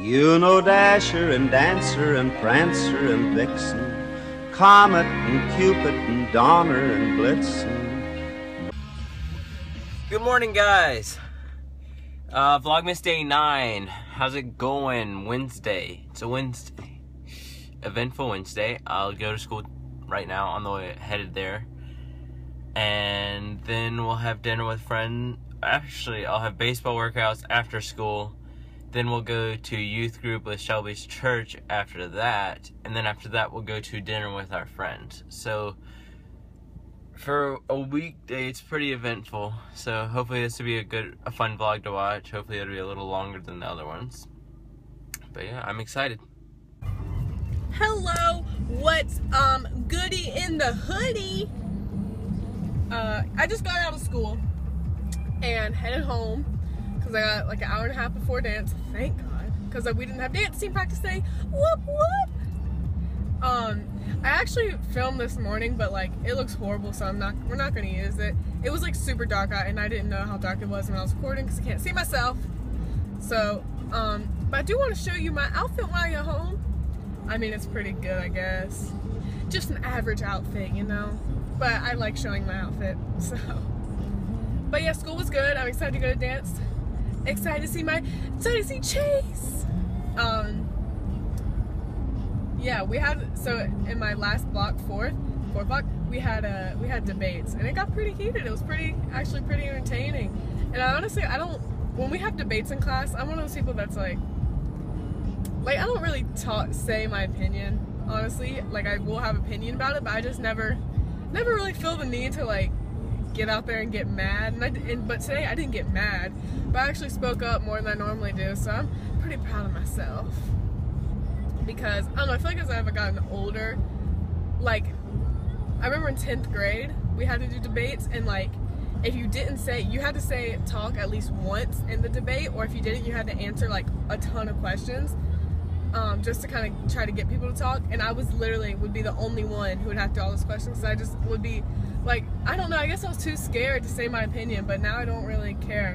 You know Dasher and Dancer and Prancer and Vixen, Comet and Cupid and Donner and Blitzen. Good morning, guys. Uh, Vlogmas Day 9. How's it going? Wednesday. It's a Wednesday. Eventful Wednesday. I'll go to school right now on the way headed there. And then we'll have dinner with friends. Actually, I'll have baseball workouts after school. Then we'll go to youth group with Shelby's church after that. And then after that, we'll go to dinner with our friends. So, for a weekday, it's pretty eventful. So, hopefully, this will be a good, a fun vlog to watch. Hopefully, it'll be a little longer than the other ones. But yeah, I'm excited. Hello, what's um goody in the hoodie? Uh, I just got out of school and headed home because I got like an hour and a half before dance. Thank God, because we didn't have dance team practice today. Whoop whoop. Um, I actually filmed this morning, but like it looks horrible, so I'm not. We're not gonna use it. It was like super dark out, and I didn't know how dark it was when I was recording because I can't see myself. So, um, but I do want to show you my outfit while you're home. I mean, it's pretty good, I guess. Just an average outfit, you know. But I like showing my outfit, so. But yeah, school was good. I'm excited to go to dance. Excited to see my, excited to see Chase. Um, yeah, we had so in my last block, fourth, fourth block, we had uh we had debates, and it got pretty heated. It was pretty, actually, pretty entertaining. And I honestly, I don't. When we have debates in class, I'm one of those people that's like, like I don't really talk, say my opinion. Honestly, like I will have opinion about it, but I just never, never really feel the need to like get out there and get mad. And, I, and but today I didn't get mad, but I actually spoke up more than I normally do. So I'm pretty proud of myself because I don't know. I feel like as I've gotten older, like I remember in tenth grade we had to do debates, and like if you didn't say, you had to say talk at least once in the debate, or if you didn't, you had to answer like a ton of questions. Um, just to kind of try to get people to talk, and I was literally would be the only one who would have to all those questions. I just would be like, I don't know. I guess I was too scared to say my opinion, but now I don't really care,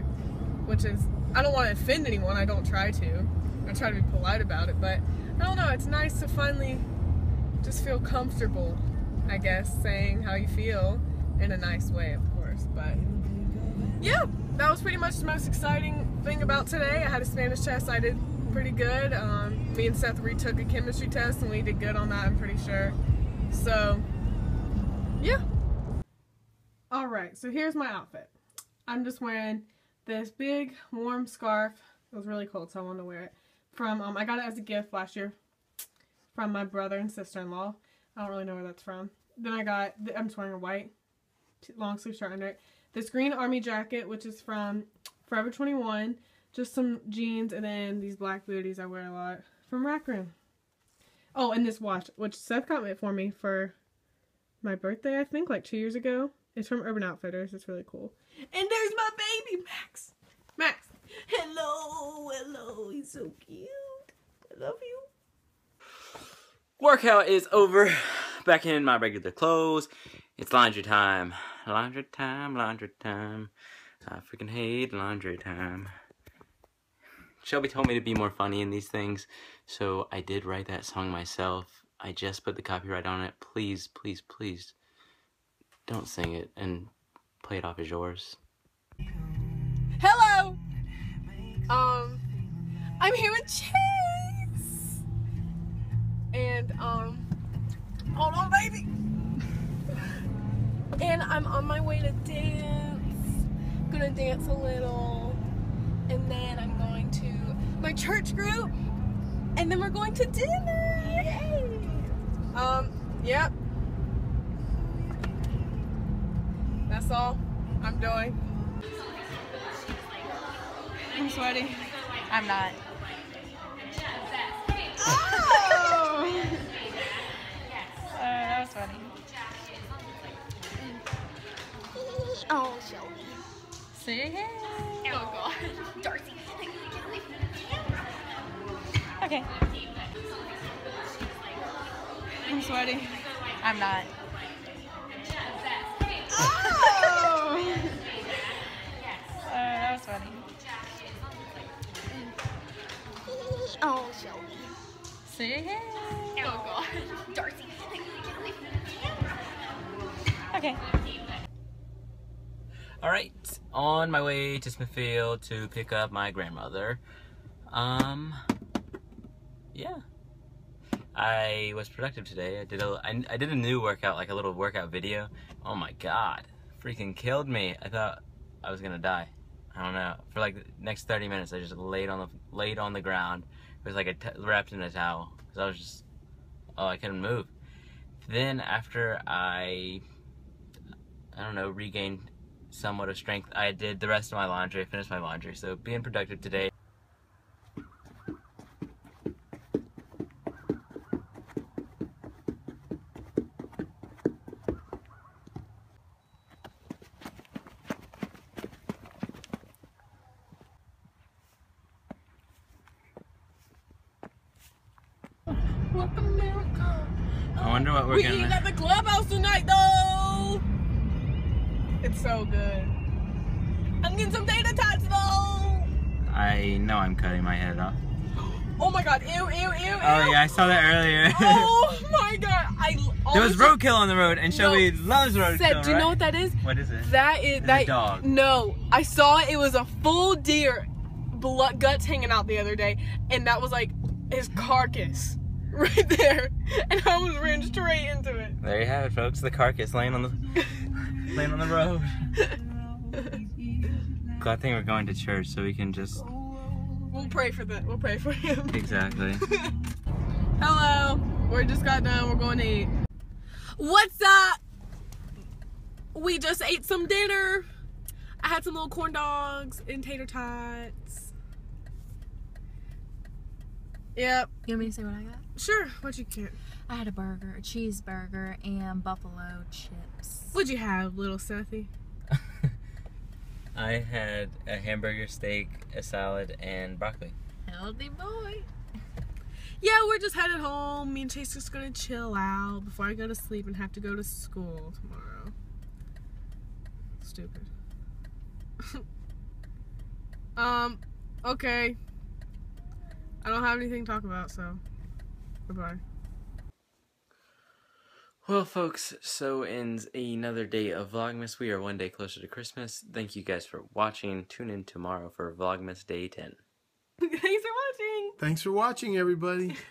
which is I don't want to offend anyone. I don't try to. I try to be polite about it, but I don't know. It's nice to finally just feel comfortable. I guess saying how you feel in a nice way, of course. But yeah, that was pretty much the most exciting thing about today. I had a Spanish test. I did pretty good. Um, me and Seth retook a chemistry test and we did good on that, I'm pretty sure. So, yeah. Alright, so here's my outfit. I'm just wearing this big warm scarf. It was really cold, so I wanted to wear it. From, um, I got it as a gift last year from my brother and sister-in-law. I don't really know where that's from. Then I got, I'm just wearing a white long sleeve shirt under it. This green army jacket, which is from Forever 21 just some jeans and then these black booties I wear a lot from Rack Room. Oh, and this watch, which Seth got it for me for my birthday, I think, like two years ago. It's from Urban Outfitters. It's really cool. And there's my baby, Max. Max. Hello, hello. He's so cute. I love you. Workout is over. Back in my regular clothes. It's laundry time. Laundry time, laundry time. I freaking hate laundry time. Shelby told me to be more funny in these things, so I did write that song myself. I just put the copyright on it. Please, please, please, don't sing it and play it off as yours. Hello! Um, I'm here with Chase! And, um, hold on, baby! and I'm on my way to dance. Gonna dance a little. And then I'm my church group. And then we're going to dinner. Yay! Um, yep. That's all I'm doing. I'm sweaty. I'm not. Oh! Uh, that was funny. Oh, Shelby. Say hey. Oh, God. Darcy. Okay. I'm sweaty. I'm not. Oh! Uh, that was funny. Oh, Shelby. Say hey. Oh, God. Darcy. Get away from me. Okay. Alright, on my way to Smithfield to pick up my grandmother. Um, yeah. I was productive today. I did a, I, I did a new workout, like a little workout video. Oh my god, freaking killed me. I thought I was gonna die. I don't know. For like the next 30 minutes, I just laid on the laid on the ground. It was like a t- wrapped in a towel because I was just oh I couldn't move. Then after I I don't know regained somewhat of strength, I did the rest of my laundry. I finished my laundry. So being productive today. What America? I wonder what we're we gonna. eating at the clubhouse tonight, though. It's so good. I'm getting some tater tots, though. I know I'm cutting my head off. Oh my god! Ew, ew, ew, ew. Oh yeah, I saw that earlier. Oh my god! I there was roadkill on the road, and Shelby loves roadkill. Seth, do you know what that is? What is it? That is It's that. dog. No, I saw it. It was a full deer, blood guts hanging out the other day, and that was like his carcass right there, and I was ran straight into it. There you have it, folks. The carcass laying on the laying on the road. Glad thing we're going to church, so we can just We'll pray for that. We'll pray for him. exactly. Hello. We just got done. We're going to eat. What's up? We just ate some dinner. I had some little corn dogs and tater tots. Yep. You want me to say what I got? Sure. What you get? I had a burger, a cheeseburger, and buffalo chips. What'd you have, little Sethy? I had a hamburger, steak, a salad, and broccoli. Healthy boy. Yeah, we're just headed home. Me and Chase just gonna chill out before I go to sleep and have to go to school tomorrow. Stupid. um, okay. I don't have anything to talk about, so goodbye. Well, folks, so ends another day of Vlogmas. We are one day closer to Christmas. Thank you guys for watching. Tune in tomorrow for Vlogmas Day 10. Thanks for watching. Thanks for watching, everybody.